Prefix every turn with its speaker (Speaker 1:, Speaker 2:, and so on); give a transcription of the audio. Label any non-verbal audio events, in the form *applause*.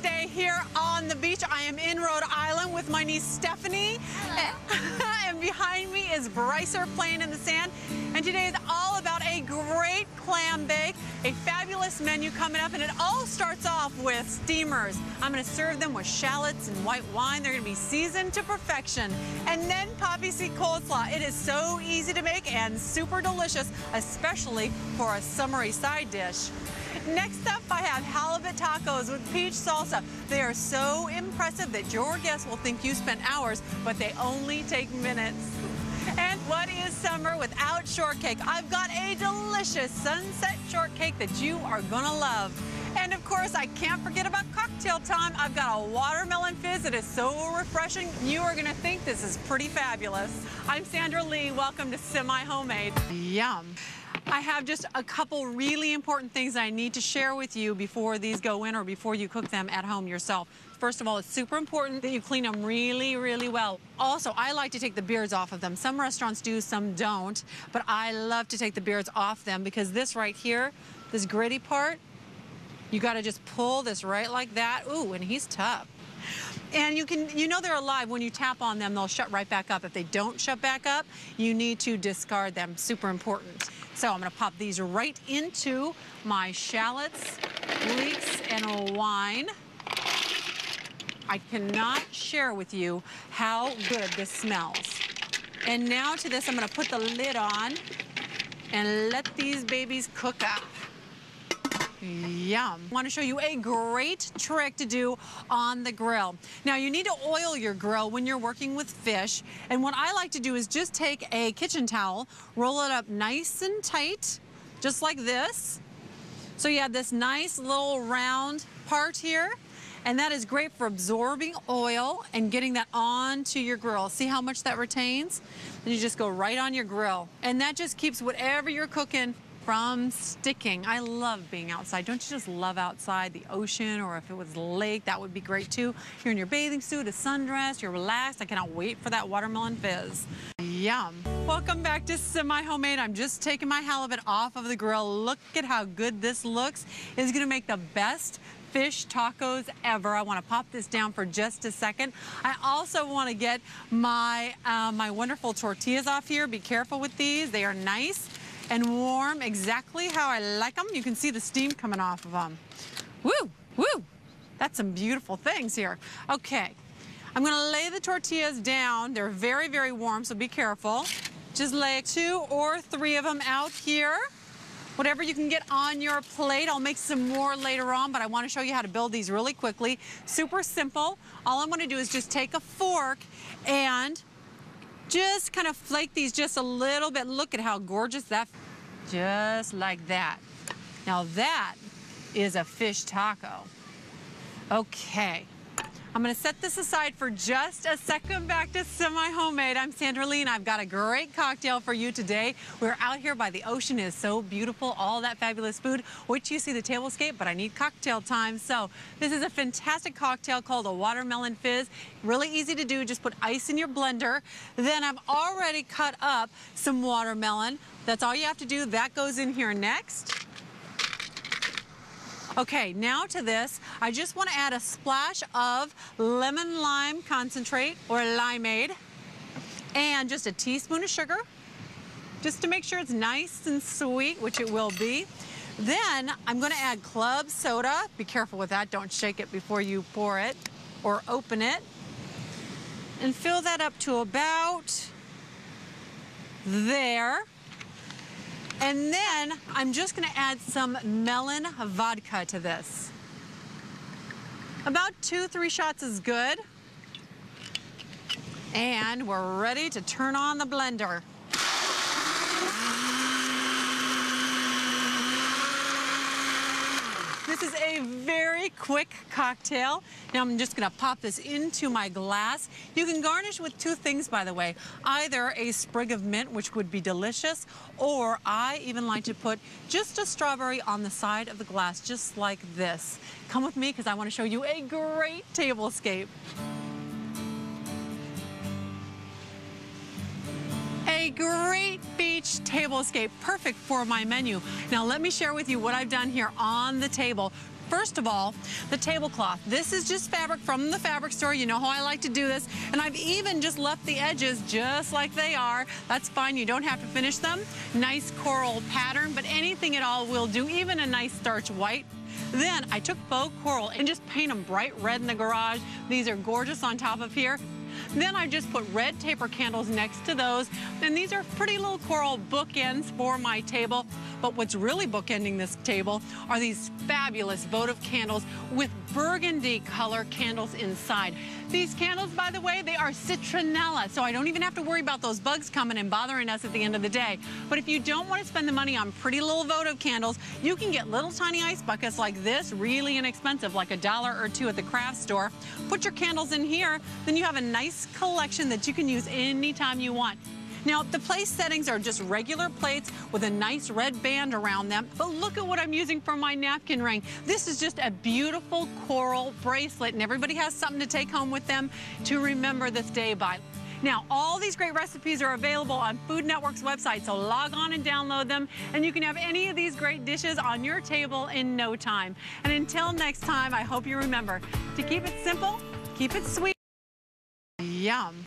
Speaker 1: day here on the beach. I am in Rhode Island with my niece Stephanie. *laughs* and behind me is Brycer playing in the sand. And today is all about a great clam bake, a fabulous menu coming up. And it all starts off with steamers. I'm going to serve them with shallots and white wine. They're going to be seasoned to perfection. And then poppy seed coleslaw. It is so easy to make and super delicious, especially for a summery side dish. Next up, I have halibut tacos with peach salsa. They are so impressive that your guests will think you spent hours, but they only take minutes. And what is summer without shortcake? I've got a delicious sunset shortcake that you are gonna love. And of course, I can't forget about cocktail time. I've got a watermelon that is so refreshing, you are gonna think this is pretty fabulous. I'm Sandra Lee, welcome to Semi Homemade. Yum. I have just a couple really important things I need to share with you before these go in or before you cook them at home yourself. First of all, it's super important that you clean them really, really well. Also, I like to take the beards off of them. Some restaurants do, some don't, but I love to take the beards off them because this right here, this gritty part, you gotta just pull this right like that. Ooh, and he's tough. And you can, you know they're alive when you tap on them, they'll shut right back up. If they don't shut back up, you need to discard them, super important. So I'm gonna pop these right into my shallots, leeks, and wine. I cannot share with you how good this smells. And now to this, I'm gonna put the lid on and let these babies cook up. Yum. I want to show you a great trick to do on the grill. Now you need to oil your grill when you're working with fish. And what I like to do is just take a kitchen towel, roll it up nice and tight, just like this. So you have this nice little round part here. And that is great for absorbing oil and getting that onto your grill. See how much that retains? Then you just go right on your grill. And that just keeps whatever you're cooking from sticking. I love being outside. Don't you just love outside the ocean or if it was lake, that would be great too. You're in your bathing suit, a sundress, you're relaxed. I cannot wait for that watermelon fizz. Yum. Welcome back to Semi Homemade. I'm just taking my halibut off of the grill. Look at how good this looks. It's gonna make the best fish tacos ever. I want to pop this down for just a second. I also want to get my, uh, my wonderful tortillas off here. Be careful with these. They are nice and warm exactly how I like them. You can see the steam coming off of them. Woo, woo. That's some beautiful things here. Okay, I'm gonna lay the tortillas down. They're very, very warm, so be careful. Just lay two or three of them out here. Whatever you can get on your plate. I'll make some more later on, but I want to show you how to build these really quickly. Super simple. All I'm to do is just take a fork and just kind of flake these just a little bit. Look at how gorgeous that, just like that. Now that is a fish taco. Okay. I'm to set this aside for just a second back to semi-homemade. I'm Sandra Lee, and I've got a great cocktail for you today. We're out here by the ocean. It is so beautiful, all that fabulous food. Which you see the tablescape, but I need cocktail time. So this is a fantastic cocktail called a watermelon fizz. Really easy to do. Just put ice in your blender. Then I've already cut up some watermelon. That's all you have to do. That goes in here next. Okay, now to this, I just want to add a splash of lemon lime concentrate or limeade and just a teaspoon of sugar just to make sure it's nice and sweet, which it will be. Then I'm going to add club soda. Be careful with that. Don't shake it before you pour it or open it. And fill that up to about there. And then I'm just gonna add some melon vodka to this. About two, three shots is good. And we're ready to turn on the blender. This is a very quick cocktail. Now I'm just gonna pop this into my glass. You can garnish with two things, by the way. Either a sprig of mint, which would be delicious, or I even like to put just a strawberry on the side of the glass, just like this. Come with me, because I wanna show you a great tablescape. Great beach table tablescape, perfect for my menu. Now let me share with you what I've done here on the table. First of all, the tablecloth. This is just fabric from the fabric store. You know how I like to do this. And I've even just left the edges just like they are. That's fine. You don't have to finish them. Nice coral pattern, but anything at all will do, even a nice starch white. Then I took faux coral and just paint them bright red in the garage. These are gorgeous on top of here. Then I just put red taper candles next to those. And these are pretty little coral bookends for my table. But what's really bookending this table are these fabulous votive candles with burgundy color candles inside. These candles, by the way, they are citronella, so I don't even have to worry about those bugs coming and bothering us at the end of the day. But if you don't want to spend the money on pretty little votive candles, you can get little tiny ice buckets like this, really inexpensive, like a dollar or two at the craft store. Put your candles in here, then you have a nice collection that you can use anytime you want. Now, the place settings are just regular plates with a nice red band around them, but look at what I'm using for my napkin ring. This is just a beautiful coral bracelet, and everybody has something to take home with them to remember this day by. Now, all these great recipes are available on Food Network's website, so log on and download them, and you can have any of these great dishes on your table in no time. And until next time, I hope you remember to keep it simple, keep it sweet, yum.